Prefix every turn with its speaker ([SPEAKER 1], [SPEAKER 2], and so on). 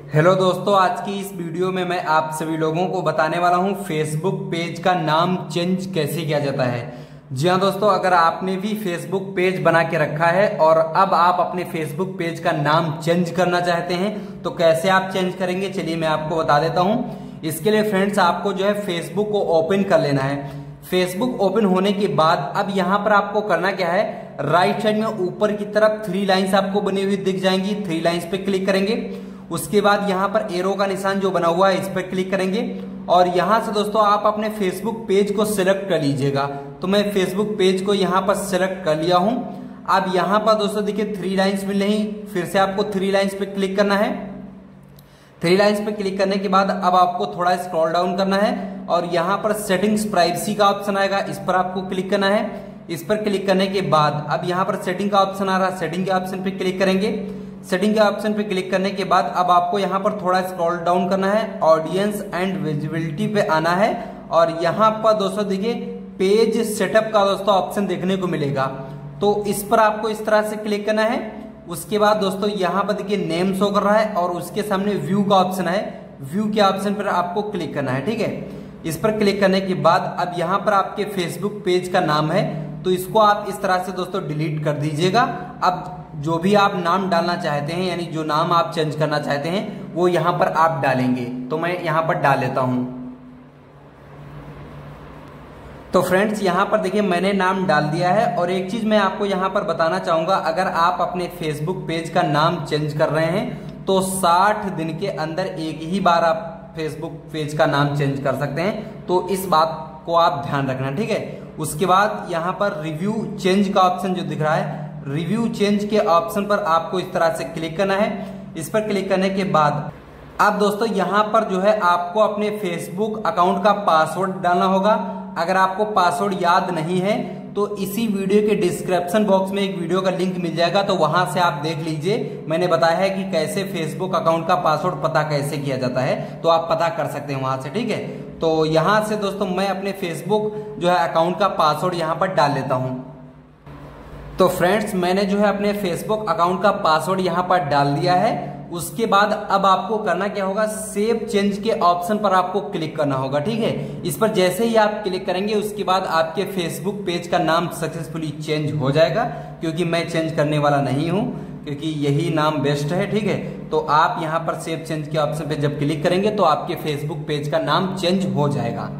[SPEAKER 1] Hello दोस्तों, आज की इस वीडियो में मैं आप सभी लोगों को बताने वाला हूँ फेसबुक पेज का नाम चेंज कैसे किया जाता है। जी हाँ दोस्तों, अगर आपने भी फेसबुक पेज बना के रखा है और अब आप अपने फेसबुक पेज का नाम चेंज करना चाहते हैं तो कैसे आप चेंज करेंगे, चलिए मैं आपको बता देता हूँ। इसके लिए फ्रेंड्स आपको जो है फेसबुक को ओपन कर लेना है। फेसबुक ओपन होने के बाद अब यहाँ पर आपको करना क्या है राइट साइड में ऊपर की तरफ़ थ्री लाइन्स आपको बनी हुई दिख जाएँगी थ्री लाइन्स पे क्लिक करेंगे। उसके बाद यहाँ पर एरो का निशान जो बना हुआ है, इस पर क्लिक करेंगे। और यहाँ से दोस्तों, आप अपने फेसबुक पेज को सिलेक्ट कर लीजिएगा। तो मैं फेसबुक पेज को यहाँ पर सिलेक्ट कर लिया हूँ। अब यहाँ पर दोस्तों देखिए थ्री लाइन्स मिल रही फिर से आपको थ्री लाइन्स पे क्लिक करना है। थ्री लाइन्स पे क्लिक करने के बाद अब आपको थोड़ा स्क्रॉल डाउन करना है। और यहाँ पर सेटिंग्स प्राइवेसी का ऑप्शन आएगा। इस पर आपको क्लिक करना है। इस पर क्लिक करने के बाद अब यहाँ पर सेटिंग का ऑप्शन आ रहा है। सेटिंग के ऑप्शन पे क्लिक करेंगे। सेटिंग के ऑप्शन पे क्लिक करने के बाद अब आपको यहाँ पर थोड़ा स्क्रॉल डाउन करना है ऑडियंस एंड विजिबिलिटी पे आना है और यहाँ पर दोस्तों देखिए पेज सेटअप का दोस्तों ऑप्शन देखने को मिलेगा। तो इस पर आपको इस तरह से क्लिक करना है। उसके बाद दोस्तों यहाँ पर देखिए नेम शो कर रहा है और उसके सामने व्यू का ऑप्शन है। व्यू के ऑप्शन पर आपको क्लिक करना है, ठीक है? इस पर क्लिक करने के बाद अब यहाँ पर आपके फेसबुक पेज का नाम है। तो इसको आप इस तरह से दोस्तों डिलीट कर दीजिएगा। अब जो भी आप नाम डालना चाहते हैं, यानी जो नाम आप चेंज करना चाहते हैं, वो यहाँ पर आप डालेंगे। तो मैं यहाँ पर डाल लेता हूँ। तो फ्रेंड्स यहाँ पर देखिए मैंने नाम डाल दिया है और एक चीज़ मैं आपको यहाँ पर बताना चाहूँगा, अगर आप अपने फेसबुक पेज का नाम चेंज कर रहे हैं तो 60 दिन के अंदर एक ही बार आप फेसबुक पेज का नाम चेंज कर सकते हैं। तो इस बात को आप ध्यान रखना, ठीक है? उसके बाद यहाँ पर रिव्यू चेंज का ऑप्शन जो दिख रहा है रिव्यू चेंज के ऑप्शन पर आपको इस तरह से क्लिक करना है। इस पर क्लिक करने के बाद अब दोस्तों यहाँ पर जो है आपको अपने फेसबुक अकाउंट का पासवर्ड डालना होगा। अगर आपको पासवर्ड याद नहीं है तो इसी वीडियो के डिस्क्रिप्शन बॉक्स में एक वीडियो का लिंक मिल जाएगा तो वहाँ से आप देख लीजिए। मैंने बताया है कि कैसे फेसबुक अकाउंट का पासवर्ड पता कैसे किया जाता है तो आप पता कर सकते हैं वहाँ से, ठीक है? तो यहाँ से दोस्तों मैं अपने फेसबुक जो है अकाउंट का पासवर्ड यहाँ पर डाल लेता हूँ। तो फ्रेंड्स मैंने जो है अपने फेसबुक अकाउंट का पासवर्ड यहाँ पर डाल दिया है। उसके बाद अब आपको करना क्या होगा? सेव चेंज के ऑप्शन पर आपको क्लिक करना होगा, ठीक है? इस पर जैसे ही आप क्लिक करेंगे, उसके बाद आपके फेसबुक पेज का नाम सक्सेसफुली चेंज हो जाएगा, क्योंकि मैं चेंज करने वाला नहीं हूँ, क्योंकि यही नाम बेस्ट है, ठीक है? तो आप यहाँ पर सेव चेंज के ऑप्शन पे जब क्लिक करेंगे तो आपके फेसबुक पेज का नाम चेंज हो जाएगा।